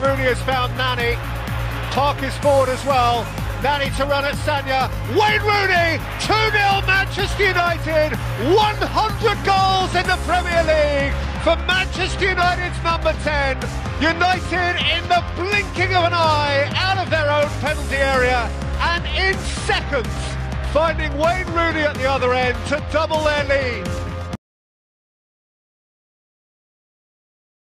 Rooney has found Nani. Park is forward as well. Nani to run at Sagna. Wayne Rooney, 2-0 Manchester United. 100 goals in the Premier League for Manchester United's number 10. United in the blinking of an eye out of their own penalty area and in seconds finding Wayne Rooney at the other end to double their lead.